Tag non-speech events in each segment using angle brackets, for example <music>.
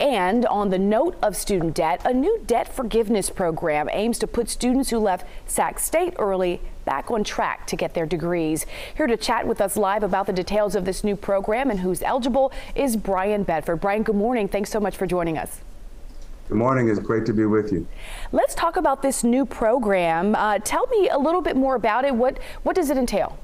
And on the note of student debt, a new debt forgiveness program aims to put students who left Sac State early back on track to get their degrees. Here to chat with us live about the details of this new program and who's eligible is Brian Bedford. Brian, good morning. Thanks so much for joining us. Good morning. It's great to be with you. Let's talk about this new program. Uh, tell me a little bit more about it. What what does it entail?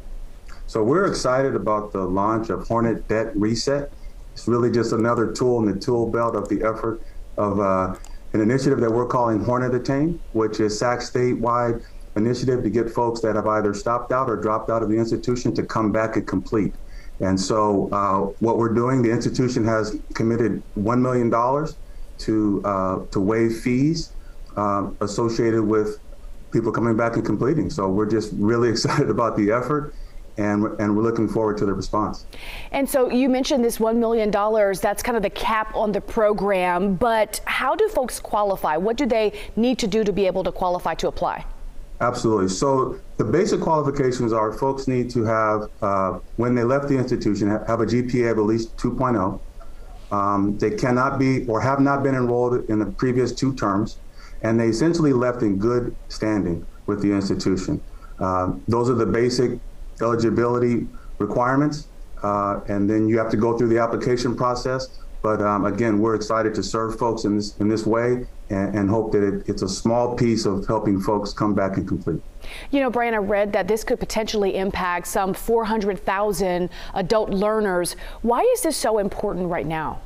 So we're excited about the launch of Hornet Debt Reset. It's really just another tool in the tool belt of the effort of uh, an initiative that we're calling Hornet Attain, which is Sac statewide initiative to get folks that have either stopped out or dropped out of the institution to come back and complete. And so uh, what we're doing, the institution has committed $1 million to, uh, to waive fees uh, associated with people coming back and completing. So we're just really <laughs> excited about the effort and, and we're looking forward to the response. And so you mentioned this $1 million, that's kind of the cap on the program, but how do folks qualify? What do they need to do to be able to qualify to apply? Absolutely. So the basic qualifications are folks need to have, uh, when they left the institution, have a GPA of at least 2.0. Um, they cannot be or have not been enrolled in the previous two terms, and they essentially left in good standing with the institution. Uh, those are the basic eligibility requirements, uh, and then you have to go through the application process. But um, again, we're excited to serve folks in this in this way and, and hope that it, it's a small piece of helping folks come back and complete. You know, Brian, I read that this could potentially impact some 400,000 adult learners. Why is this so important right now?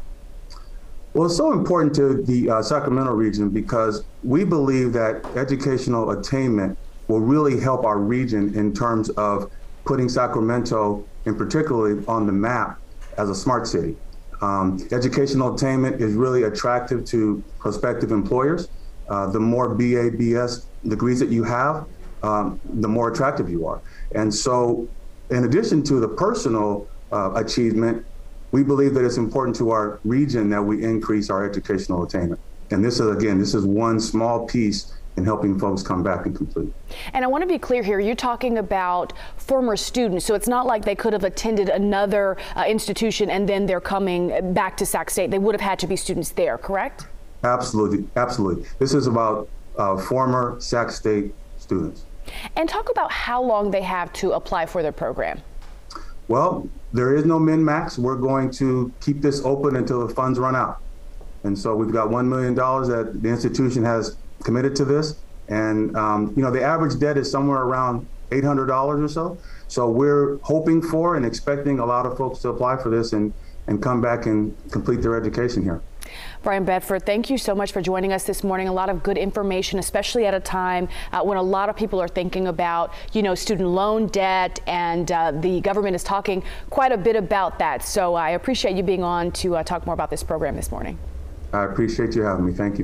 Well, it's so important to the uh, Sacramento region because we believe that educational attainment will really help our region in terms of putting Sacramento, in particularly, on the map as a smart city. Um, educational attainment is really attractive to prospective employers. Uh, the more BA, BS degrees that you have, um, the more attractive you are. And so, in addition to the personal uh, achievement, we believe that it's important to our region that we increase our educational attainment. And this is, again, this is one small piece in helping folks come back and complete. And I want to be clear here, you're talking about former students, so it's not like they could have attended another uh, institution and then they're coming back to Sac State. They would have had to be students there, correct? Absolutely, absolutely. This is about uh, former Sac State students. And talk about how long they have to apply for their program. Well, there is no min max. We're going to keep this open until the funds run out. And so we've got $1 million that the institution has committed to this. And, um, you know, the average debt is somewhere around $800 or so. So we're hoping for and expecting a lot of folks to apply for this and, and come back and complete their education here. Brian Bedford, thank you so much for joining us this morning. A lot of good information, especially at a time uh, when a lot of people are thinking about, you know, student loan debt, and uh, the government is talking quite a bit about that. So I appreciate you being on to uh, talk more about this program this morning. I appreciate you having me. Thank you.